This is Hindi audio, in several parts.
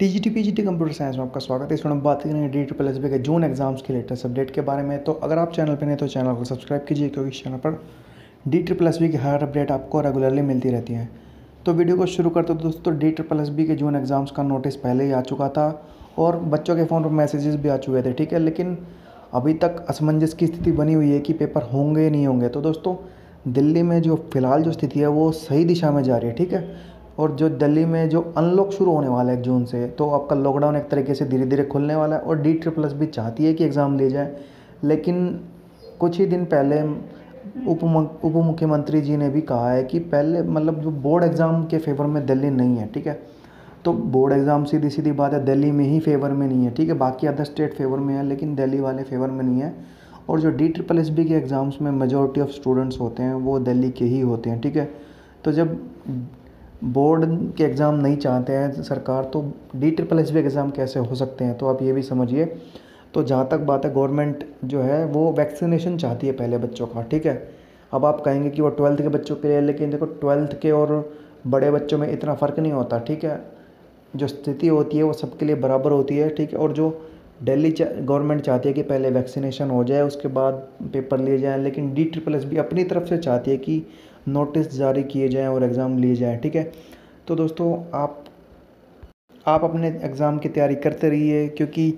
T G T P G T computer science में आपका स्वागत है। इस में बात करेंगे डी ट्रिपल एस बी के जून एग्ज़ाम्स के लेटेस्ट अपडेट के बारे में। तो अगर आप चैनल पर नहीं तो चैनल को सब्सक्राइब कीजिए, क्योंकि इस चैनल पर डी ट्रिपल एस बी की हर अपडेट आपको रेगुलरली मिलती रहती है। तो वीडियो को शुरू करते तो दोस्तों। डी ट्रिपल एस बी के जून एग्ज़ाम्स का नोटिस पहले ही आ चुका था और बच्चों के फ़ोन पर मैसेजेस भी आ चुके थे, ठीक है? लेकिन अभी तक असमंजस की स्थिति बनी हुई है कि पेपर होंगे नहीं होंगे। तो दोस्तों, दिल्ली में जो फ़िलहाल जो स्थिति है, वो सही दिशा में जा रही है, ठीक है? और जो दिल्ली में जो अनलॉक शुरू होने वाला है जून से तो आपका लॉकडाउन एक तरीके से धीरे धीरे खुलने वाला है और डी ट्रिपल्स भी चाहती है कि एग्ज़ाम ले जाए। लेकिन कुछ ही दिन पहले उप उप मुख्यमंत्री जी ने भी कहा है कि पहले मतलब जो बोर्ड एग्ज़ाम के फेवर में दिल्ली नहीं है, ठीक है? तो बोर्ड एग्ज़ाम सीधी सीधी बात है, दिल्ली में ही फेवर में नहीं है, ठीक है? बाकी अदर स्टेट फेवर में है, लेकिन दिल्ली वाले फेवर में नहीं है। और जो डी ट्रिपल एस बी के एग्ज़ाम्स में मेजोरिटी ऑफ़ स्टूडेंट्स होते हैं, वो दिल्ली के ही होते हैं, ठीक है? तो जब बोर्ड के एग्ज़ाम नहीं चाहते हैं, सरकार तो D triple S B exam कैसे हो सकते हैं? तो आप ये भी समझिए। तो जहाँ तक बात है, गवर्नमेंट जो है, वो वैक्सीनेशन चाहती है पहले बच्चों का, ठीक है? अब आप कहेंगे कि वो ट्वेल्थ के बच्चों के लिए, लेकिन देखो, ट्वेल्थ के और बड़े बच्चों में इतना फ़र्क नहीं होता, ठीक है? जो स्थिति होती है, वो सबके लिए बराबर होती है, ठीक है? और जो दिल्ली गवर्नमेंट चाहती है कि पहले वैक्सीनेशन हो जाए, उसके बाद पेपर लिए जाएँ, लेकिन डी ट्रिपल एस भी अपनी तरफ़ से चाहती है कि नोटिस जारी किए जाएँ और एग्ज़ाम लिए जाएँ, ठीक है? तो दोस्तों, आप आप अपने एग्ज़ाम की तैयारी करते रहिए, क्योंकि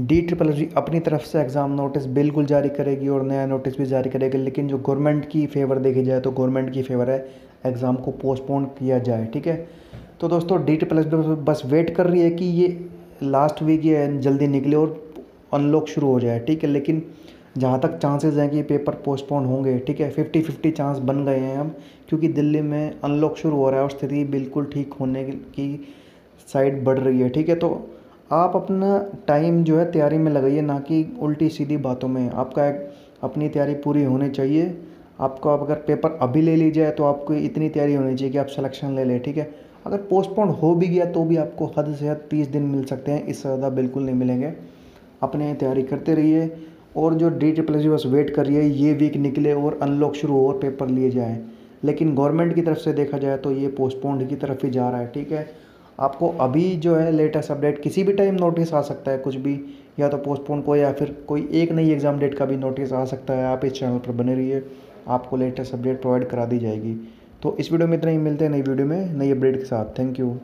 डी ट्रिपल एस अपनी तरफ़ से एग्ज़ाम नोटिस बिल्कुल जारी करेगी और नया नोटिस भी जारी करेगी, लेकिन जो गवर्नमेंट की फेवर देखी जाए तो गवर्नमेंट की फेवर है एग्ज़ाम को पोस्टपोन किया जाए, ठीक है? तो दोस्तों डी ट्रिपल एस बस वेट कर रही है कि ये लास्ट वीक ये जल्दी निकले और अनलॉक शुरू हो जाए, ठीक है? लेकिन जहाँ तक चांसेस हैं कि पेपर पोस्टपोन होंगे, ठीक है? फिफ्टी फिफ्टी चांस बन गए हैं अब, क्योंकि दिल्ली में अनलॉक शुरू हो रहा है और स्थिति बिल्कुल ठीक होने की साइड बढ़ रही है, ठीक है? तो आप अपना टाइम जो है तैयारी में लगाइए, ना कि उल्टी सीधी बातों में। आपका एक, अपनी तैयारी पूरी होनी चाहिए। आपको अब अगर पेपर अभी ले लीजिए तो आपको इतनी तैयारी होनी चाहिए कि आप सिलेक्शन ले लें, ठीक है? अगर पोस्टपोन हो भी गया तो भी आपको हद से हद तीस दिन मिल सकते हैं, इससे ज़्यादा बिल्कुल नहीं मिलेंगे। अपने तैयारी करते रहिए। और जो डी ट्रिपल एस बस वेट कर रही है, ये वीक निकले और अनलॉक शुरू हो और पेपर लिए जाएँ। लेकिन गवर्नमेंट की तरफ़ से देखा जाए तो ये पोस्टपोन्ड की तरफ़ ही जा रहा है, ठीक है? आपको अभी जो है लेटेस्ट अपडेट किसी भी टाइम नोटिस आ सकता है, कुछ भी, या तो पोस्टपोन को या फिर कोई एक नई एग्ज़ाम डेट का भी नोटिस आ सकता है। आप इस चैनल पर बने रहिए, आपको लेटेस्ट अपडेट प्रोवाइड करा दी जाएगी। तो इस वीडियो में इतना ही, मिलते हैं नई वीडियो में नई अपडेट के साथ। Thank you